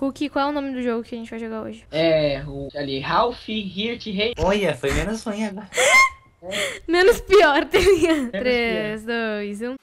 Hulk, qual é o nome do jogo que a gente vai jogar hoje? É, o ali, Ralph Hirt Rei. Olha, foi menos ruim agora. Menos pior, ligado? 3, 2, 1.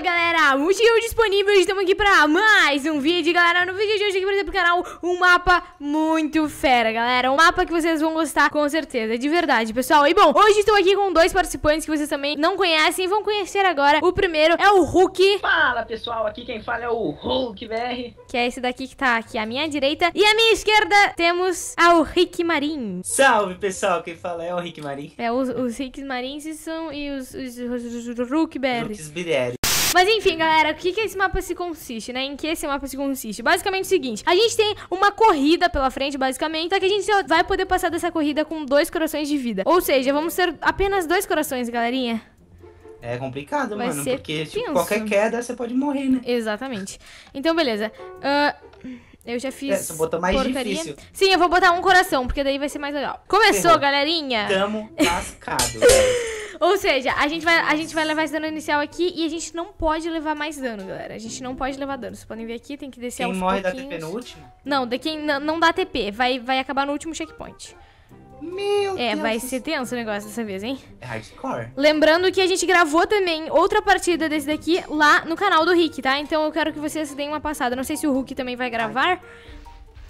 Fala galera, motivo disponível, estamos aqui pra mais um vídeo Galera, no vídeo de hoje aqui pra pro canal um mapa muito fera, galera. Um mapa que vocês vão gostar com certeza, de verdade, pessoal. E bom, hoje estou aqui com dois participantes que vocês também não conhecem e vão conhecer agora. O primeiro é o Hulk. Fala pessoal, aqui quem fala é o Hulk BR Que é esse daqui que tá aqui à minha direita. E à minha esquerda temos ao Rick Marin. Salve pessoal, quem fala é o Rick Marim. É, os, os Ricks Marins são e os, os, os, os Hulk BR Lucas Birelli. Mas enfim, galera, o que, que esse mapa se consiste, né? Em que esse mapa se consiste? Basicamente é o seguinte: a gente tem uma corrida pela frente, basicamente, só que a gente só vai poder passar dessa corrida com dois corações de vida. Ou seja, vamos ter apenas dois corações, galerinha. É complicado, Vai mano, porque tipo, qualquer queda você pode morrer, né? Exatamente. Então, beleza. Ah, eu já fiz. É, você botou mais porcaria. difícil. Sim, eu vou botar um coração, porque daí vai ser mais legal. Começou, Ferrou. galerinha! Tamo lascado. Ou seja, a gente, vai, a gente vai levar esse dano inicial aqui e a gente não pode levar mais dano, galera. A gente não pode levar dano. Vocês podem ver aqui, tem que descer Quem aos morre pouquinhos. TP no último? Não, de quem não dá TP. Vai, vai acabar no último checkpoint. Meu É, Deus. vai ser tenso o negócio dessa vez, hein? É hardcore. Lembrando que a gente gravou também outra partida desse daqui lá no canal do Rick, tá? Então eu quero que vocês deem uma passada. Não sei se o Hulk também vai gravar.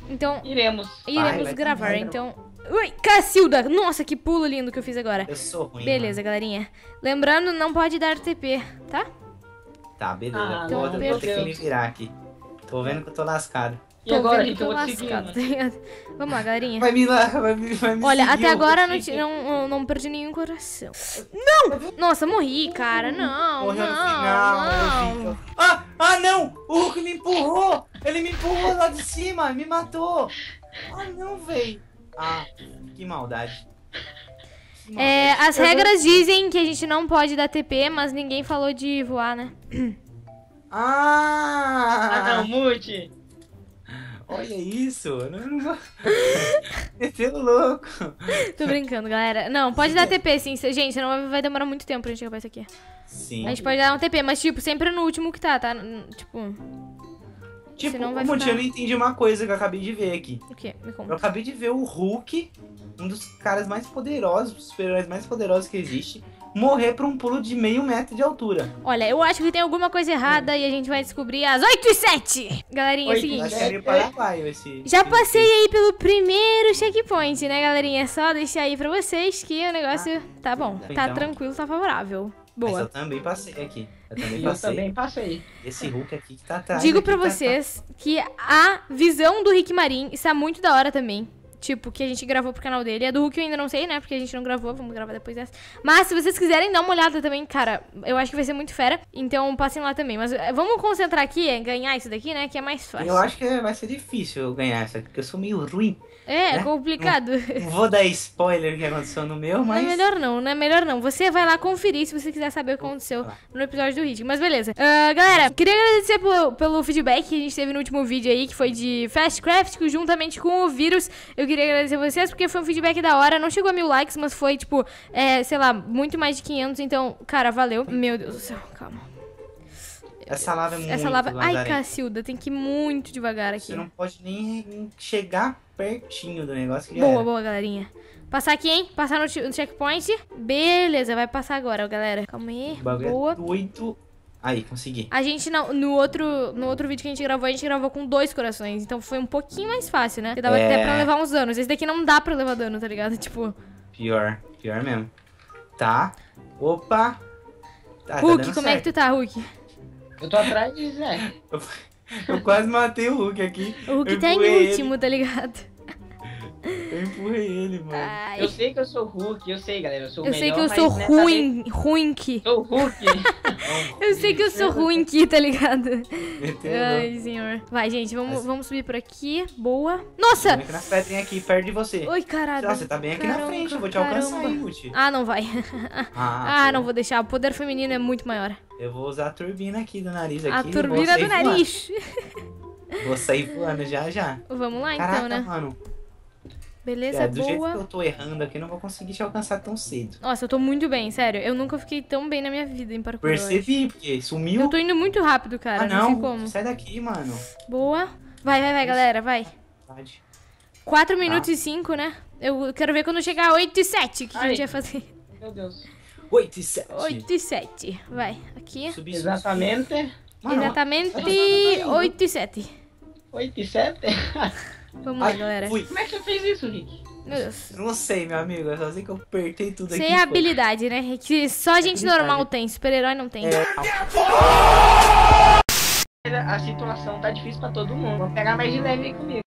Então, Iremos. iremos vai gravar. Então. Ui, Cacilda! Nossa, que pulo lindo que eu fiz agora. Eu sou ruim. Beleza, galerinha. Lembrando, não pode dar TP, tá? mano. Tá, beleza. Ah, Vou- então, eu vou ter que me virar aqui. Tô vendo que eu tô lascado. E agora, vendo gente, que eu tô vou te seguir. lascado, tá? Vamos lá, galerinha. Vai me lá, vai me, vai me Olha, seguir, até agora não, não, não, perdi nenhum coração. Não! Nossa, morri, cara. Não, Morreu no não, final, eu não. Ah, ah, não! O Hulk me empurrou! Ele me empurrou lá de cima, me matou! Ah, não, véi! Ah, que maldade. Que É, as regras dizem que a gente não pode dar TP, mas ninguém falou de voar, né? Ah! Ah não, mute. Olha isso! Eu Não, não vou. Metendo louco! Tô brincando, galera. Não, pode dar TP, sim. Gente, senão vai- demorar muito tempo pra gente acabar isso aqui. Sim. A gente pode dar um TP, mas, tipo, sempre no último que tá, tá? Tipo, Tipo, senão vai ficar- eu não entendi uma coisa que eu acabei de ver aqui. o quê? Me Eu conta. acabei de ver o Hulk, um dos caras mais poderosos, dos super-heróis mais poderosos que existe, morrer por um pulo de meio metro de altura. Olha, eu acho que tem alguma coisa errada e a gente vai descobrir às 8 e 7 Galerinha, é o Eu seguinte. é meio paraguaio esse. Já passei aí pelo primeiro checkpoint, né, galerinha? Só deixar aí pra vocês que o negócio tá bom. Tá Então. tranquilo, tá favorável. Mas Boa. eu também passei aqui. Eu também E eu passei. também passei. Esse Hulk aqui que tá atrás. Digo pra tá- tá- vocês que a visão do Rick Marim está muito da hora também. Tipo, que a gente gravou pro canal dele. A do Hulk eu ainda não sei, né? Porque a gente não gravou, vamos gravar depois dessa. Mas se vocês quiserem dar uma olhada também, cara, eu acho que vai ser muito fera. Então passem lá também. Mas eh, vamos concentrar aqui em ganhar isso daqui, né? Que é mais fácil. Eu acho que vai ser difícil ganhar essa, porque eu sou meio ruim. É, né? complicado. Não vou dar spoiler que aconteceu no meu, Não mas. é melhor não, não é melhor não. Você vai lá conferir se você quiser saber o que aconteceu no episódio do Hit. Mas beleza. Ah, galera, queria agradecer pelo, pelo feedback que a gente teve no último vídeo aí, que foi de Fastcraft, que juntamente com o vírus. Eu queria agradecer vocês, porque foi um feedback da hora. Não chegou a mil likes, mas foi, tipo, é, sei lá, muito mais de 500. Então, cara, valeu. Meu Deus do céu, calma. Essa lava é muito Essa lava... Ai. Cacilda, tem que ir muito devagar aqui. Você não pode nem chegar pertinho do negócio Boa, era. boa, galerinha. Passar aqui, hein? Passar no, no checkpoint. Beleza, vai passar agora, galera. Calma aí. Bagulho Boa. é doido. Aí, consegui. A gente, não, no, outro, no outro vídeo que a gente gravou, a gente gravou com dois corações. Então foi um pouquinho mais fácil, né? Porque dava É. até pra levar uns danos. Esse daqui não dá pra levar dano, tá ligado? Tipo, Pior, pior mesmo. Tá. Opa. Tá, tá Hulk, dando como é que certo. tu tá, Hulk? Eu tô atrás de Zé. Eu quase matei o Hulk aqui. O Hulk Eu tá em último, tá ligado? Eu empurrei ele, mano. Ai, Eu sei que eu sou Hulk, eu sei, galera. Eu sou o eu sei melhor, que eu sou ruim, ruim que. Sou Hulk. Eu sei que eu sou ruim que, tá ligado? Meteu. Ai, senhor. Vai, gente, vamos, Mas- vamos subir por aqui. Boa. Nossa! Aqui nas pedrinhas aqui, perto de você. Oi, caralho. Você tá bem aqui na Caramba, frente, eu vou te caramba. alcançar, Ruth. Ah, não vai. Ah, Ah, não vou deixar. O poder feminino é muito maior. Eu vou usar a turbina aqui do nariz aqui. A turbina do voando. nariz. Vou sair voando já já. Vamos lá, Caraca, então, né? mano. Beleza, É, do jeito que boa. eu tô errando aqui, eu não vou conseguir te alcançar tão cedo. Nossa, eu tô muito bem, sério. Eu nunca fiquei tão bem na minha vida em parkour. Percebi, porque sumiu. Eu tô indo muito rápido, cara. ah, não, sei não. como. Sai daqui, mano. Boa. Vai, vai, vai, galera, vai. Verdade. 4 minutos e 5, né? Eu quero ver quando chegar 8 e 7. O que, que a gente Ai. vai fazer? Meu Deus. 8 e 7. 8 e 7. Vai, aqui. Subi, Exatamente. Mano, Exatamente Ai. 8 e 7. 8 e 7? Vamos lá, Ai, galera. fui. Como é que você fez isso, Rick? Meu Deus. Eu Não sei, meu amigo. Eu só sei que eu apertei tudo aqui. Sem habilidade, né? Que só gente Habilidade. normal tem, super-herói não tem. É, A situação tá difícil pra todo mundo. Vamos pegar mais de leve aí comigo.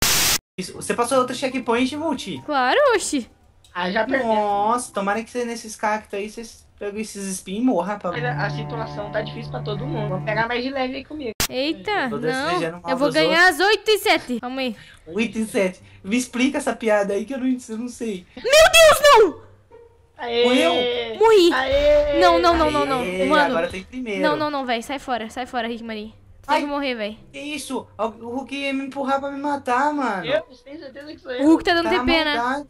isso. Você passou outro checkpoint, Multi? Claro, oxi. Ah, já perdi. Nossa, tomara que você nesses cactos aí, vocês pegam esses spin e morra, pra A situação tá difícil pra todo mundo. Vamos pegar mais de leve aí comigo. Eita, Tô não. Eu vou ganhar as 8 e 7. Vamos aí. 8 e 7. Me explica essa piada aí que eu não, eu não sei. Aê! Morreu? Morri. Aê! Não, não, não, não, não. Aê, Mano. Agora tem primeiro. Não, não, não, velho. Sai fora, sai fora, Rick Marie. Tem Ai. que morrer, velho. Que isso? O o Hulk ia me empurrar pra me matar, mano. Eu? Tem certeza que sou O eu? Hulk tá dando Tá TP, né?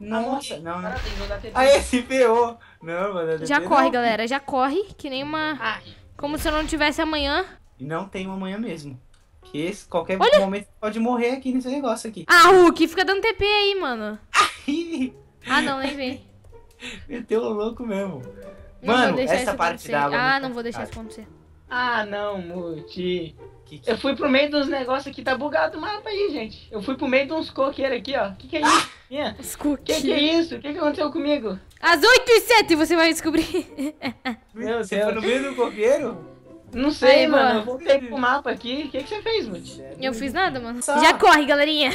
Nossa, não, não. TP. Aí esse PO. Não, mano. Já TP corre, não. galera. Já corre, que nem uma. Ai, Como se eu não tivesse amanhã. E não tem uma manhã mesmo. Que esse, qualquer Olha. momento pode morrer aqui nesse negócio aqui. Ah, Hulk, fica dando TP aí, mano. Ah, não, nem vem. Meteu o louco mesmo. Não Mano, essa parte da água é Ah, não vou deixar isso acontecer. ah não, Muti. Que que- Eu fui pro meio dos negócios aqui, tá bugado o mapa aí, gente. Eu fui pro meio de uns coqueiros aqui, ó. Que que é isso? Minha? Os Que que é isso? O que que aconteceu comigo? Às 8 e 7 você vai descobrir. Meu Você foi no meio do coqueiro? Não sei, Aí, mano. boa. Eu voltei pro mapa aqui. O que que você fez, Muti? Eu fiz nada, mano. Só. Já corre, galerinha.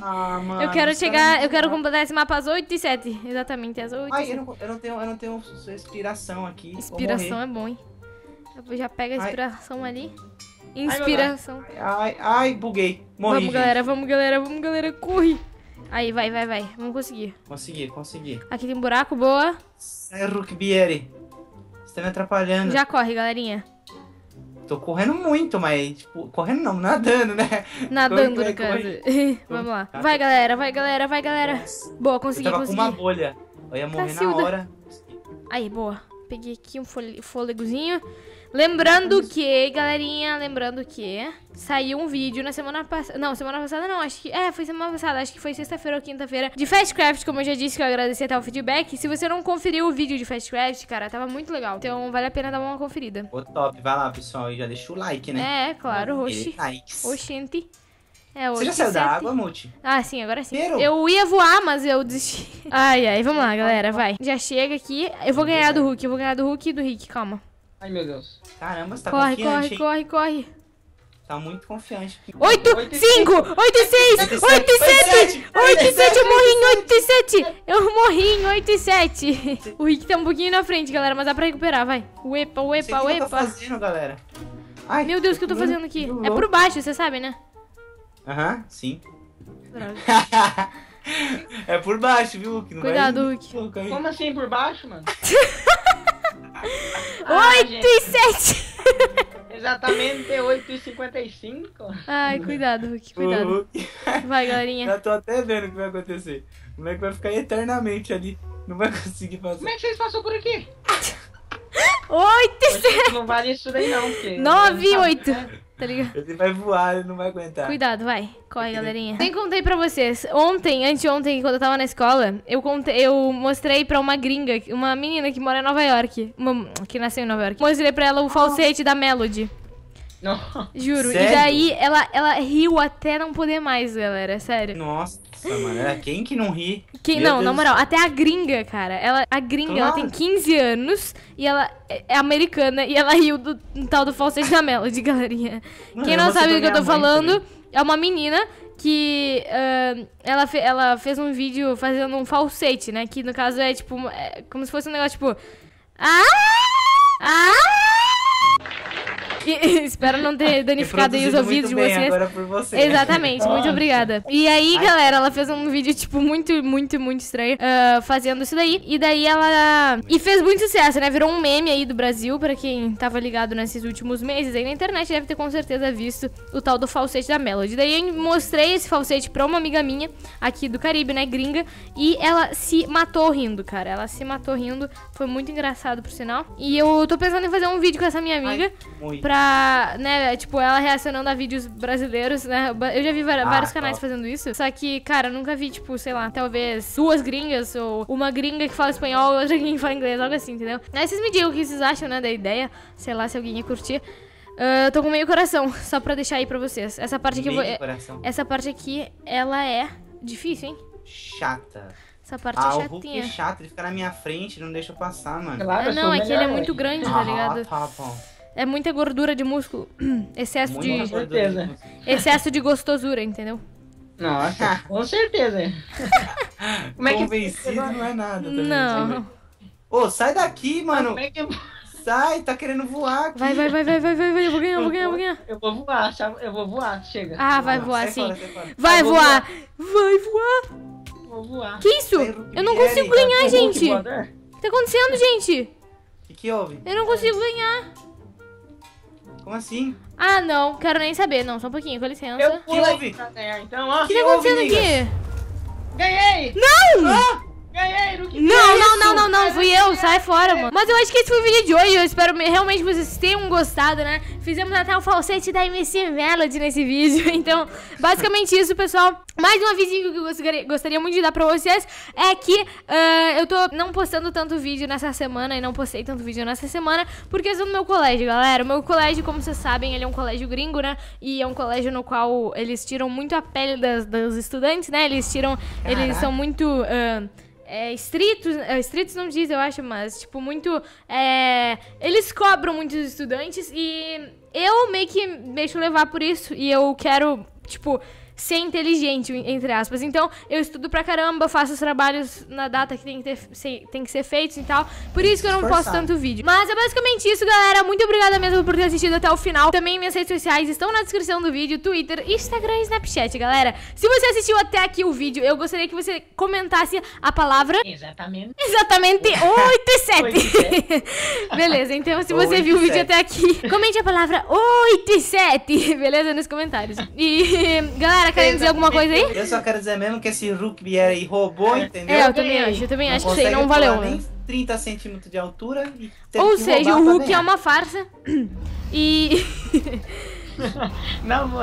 Ah, mano. Eu quero os chegar, eu quero completar esse mapa às 8 e 7. Exatamente, às 8 e Ai, 7. eu não, eu não tenho, eu não tenho inspiração aqui. Inspiração é bom, hein? Eu já pega a Ai. inspiração ali. Inspiração. Ai, ai, buguei. Morri, vamos, gente. galera, vamos, galera, vamos, galera, corre. Aí, vai, vai, vai. Vamos conseguir. Consegui, consegui. Aqui tem um buraco, boa. Sai, Rukbieri. Você tá me atrapalhando. Já corre, galerinha. Tô correndo muito, mas, tipo, correndo não, nadando, né? Nadando, no caso. vamos lá. Vai, galera, vai, galera, vai, galera. Boa, Eu consegui, tava com uma consegui. bolha. Eu ia morrer Cacilda. na hora. Aí, boa. Peguei aqui um fôlegozinho. Lembrando que, galerinha, lembrando que saiu um vídeo na semana passada. Não, semana passada não, acho que. É, foi semana passada, acho que foi sexta-feira ou quinta-feira. De Fastcraft, como eu já disse, que eu agradeci até o feedback. Se você não conferiu o vídeo de Fastcraft, cara, tava muito legal. Então vale a pena dar uma conferida. Ô, top. Vai lá, pessoal. E já deixa o like, né? É, claro, oxi. likes. Oxente. É, Você já saiu da água, Multi? Ah, sim, agora sim. Inteiro? Eu ia voar, mas eu desisti. Ai, ai, vamos lá, galera, vai. Já chega aqui. Eu vou ganhar do Hulk, eu vou ganhar do Hulk e do Rick, calma. Ai, meu Deus. Caramba, você tá corre, confiante, corre, hein? corre, corre. Tá muito confiante. 8, Oito e 5, 8 e 6, 8 e 7, 8 e 7, eu morri em 8 e 7. Eu morri em 8 e 7. O Rick tá um pouquinho na frente, galera, mas dá pra recuperar, vai. Uepa, sei uepa, o que eu tô uepa. fazendo, galera. Ai, Meu Deus, o que eu tô fazendo aqui? É por baixo, você sabe, né? Aham, sim. Droga. é por baixo, viu? Que não Cuidado, vai... Hulk. Hulk. Como assim por baixo, mano? 8 gente. e 7. Exatamente 8h55. Ai, cuidado, Hulk, cuidado. Hulk. Vai, galerinha. Já tô até vendo o que vai acontecer. O moleque vai ficar eternamente ali. Não vai conseguir Como fazer. é que vocês passou por aqui? 8 e 7. Gente, não vale isso daí não, porque... 9 e não sabe, 8. Tá ligado? Ele vai voar, ele não vai aguentar. Cuidado, vai. Corre, galerinha. Nem contei pra vocês. Ontem, anteontem, quando eu tava na escola, eu contei, eu mostrei pra uma gringa, uma menina que mora em Nova York. Uma, que nasceu em Nova York. Mostrei pra ela o falsete da Melody. Não. Juro. E Sério? daí ela, ela riu até não poder mais, galera. Sério. Nossa, mano. é, Quem que não ri? Quem, Meu não, na Deus. moral, até a gringa, cara. Ela, a gringa, ela tem Claro. 15 anos e ela é é americana e ela riu do, tal do falsete da Melody, galerinha. Mano, Quem não sabe do que eu tô falando, também. é uma menina que ah, ela, fe- ela fez um vídeo fazendo um falsete, né? Que no caso é tipo, é como se fosse um negócio tipo. Ah! Ah! Espero não ter danificado aí os ouvidos de muito vocês. Você. Exatamente, muito Nossa. obrigada. E aí, Ai. galera, ela fez um vídeo, tipo, muito, muito, muito estranho, ah, fazendo isso daí. E daí ela. E fez muito sucesso, né? Virou um meme aí do Brasil, pra quem tava ligado nesses últimos meses aí na internet, deve ter com certeza visto o tal do falsete da Melody. Daí eu mostrei esse falsete pra uma amiga minha aqui do Caribe, né, gringa, e ela se matou rindo, cara. Ela se matou rindo. Foi muito engraçado, por sinal. E eu tô pensando em fazer um vídeo com essa minha amiga Muito. pra, né, tipo, ela reacionando a vídeos brasileiros, né? Eu já vi Ah, vários canais top. fazendo isso. Só que, cara, eu nunca vi, tipo, sei lá, talvez duas gringas ou uma gringa que fala espanhol e outra gringa que fala inglês, algo assim, entendeu? Aí vocês me digam o que vocês acham, né, da ideia. Sei lá se alguém ia curtir. Ah, eu tô com meio coração, só pra deixar aí pra vocês. Essa parte aqui eu vou. Meio é- coração. Essa parte aqui, ela é difícil, hein? Chata. Essa parte Ah, é o Hulk chatinha. é chato, ele fica na minha frente, não deixa eu passar, mano. Claro, Ah, não, é que ele é muito grande, tá ligado? Ah, tá bom. É muita gordura de músculo. Excesso Muito de. gordura certeza. de. Excesso de gostosura, entendeu? Nossa, com certeza. Como é que Convencido não é nada também. Não. Ô, sai daqui, mano. Como é que. Sai, tá querendo voar aqui. Vai, vai, vai, vai, vai, vai, vai. Eu vou ganhar, eu vou ganhar, eu vou ganhar. eu vou voar? Eu vou voar, chega. Ah, vai Sai voar fora, sim. sai fora. Vai vou voar. Vai voar. Vou voar. Que isso? Eu não consigo ganhar, Hulk gente. O que tá acontecendo, gente? O que, que houve? Eu não consigo ganhar. Como assim? Ah, não. Quero nem saber. Não, só um pouquinho, com licença. Eu O houve? pra ganhar, então, ó. que tá acontecendo aqui? Ganhei! Não! Ganhei, Luke! Não, não, não, não, não, eu, sai fora, mano. Mas eu acho que esse foi o vídeo de hoje. Eu espero me- realmente que vocês tenham gostado, né? Fizemos até o falsete da MC Melody nesse vídeo. Então, basicamente isso, pessoal. Mais uma vizinha que eu gostaria, muito de dar pra vocês é que ah, eu tô não postando tanto vídeo nessa semana e não postei tanto vídeo nessa semana por questão do meu colégio, galera. O meu colégio, como vocês sabem, ele é um colégio gringo, né? E é um colégio no qual eles tiram muito a pele das, dos estudantes, né? Eles tiram. Eles Caraca. são muito. ah, é, estritos, é, estritos não diz, eu acho, mas, tipo, muito. é, eles cobram muitos estudantes e eu meio que deixo levar por isso. E eu quero, tipo, ser inteligente, entre aspas. Então, eu estudo pra caramba, faço os trabalhos na data que tem que, ter, se- tem que ser feitos e tal. Por isso que eu não posto tanto vídeo. Mas é basicamente isso, galera. Muito obrigada mesmo por ter assistido até o final. Também minhas redes sociais estão na descrição do vídeo: Twitter, Instagram e Snapchat, galera. Se você assistiu até aqui o vídeo, eu gostaria que você comentasse a palavra Exatamente. Exatamente 8 e 7. beleza, então se você 8 viu o vídeo 7. até aqui, comente a palavra 8 e 7, beleza? Nos comentários. E, galera, querem dizer alguma coisa aí? Eu só quero dizer mesmo que esse Hulk aí roubou, entendeu? É, eu também acho, eu também acho que isso aí não valeu. né? nem 30 centímetros de altura e Ou que seja, o Hulk é uma farsa. E. Não, vou...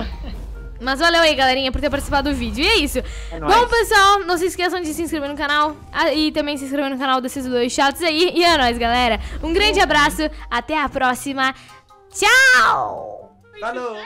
Mas valeu aí, galerinha, por ter participado do vídeo. E é isso. É nóis. Bom, pessoal, não se esqueçam de se inscrever no canal ah, e também se inscrever no canal desses dois chatos aí. E é nóis, galera. Um grande abraço, até a próxima. Tchau! Falou!